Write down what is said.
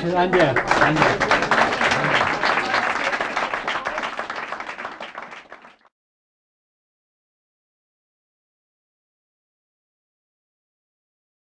这是安检安检。